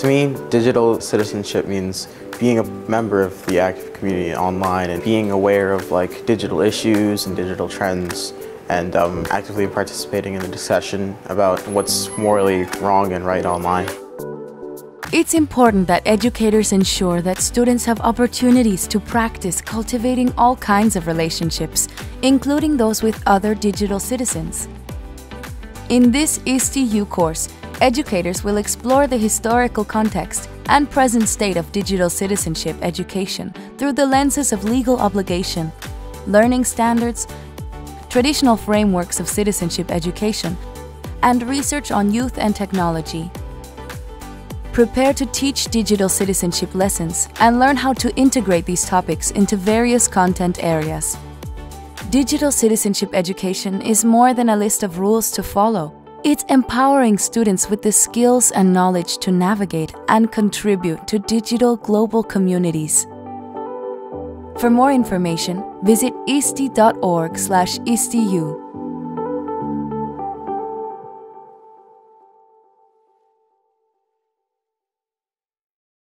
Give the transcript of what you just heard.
To me, digital citizenship means being a member of the active community online and being aware of like digital issues and digital trends and um, actively participating in the discussion about what's morally wrong and right online. It's important that educators ensure that students have opportunities to practice cultivating all kinds of relationships, including those with other digital citizens. In this ISTE U course, educators will explore the historical context and present state of digital citizenship education through the lenses of legal obligation, learning standards, traditional frameworks of citizenship education, and research on youth and technology. Prepare to teach digital citizenship lessons and learn how to integrate these topics into various content areas. Digital citizenship education is more than a list of rules to follow. It's empowering students with the skills and knowledge to navigate and contribute to digital global communities. For more information, visit iste.org/istu.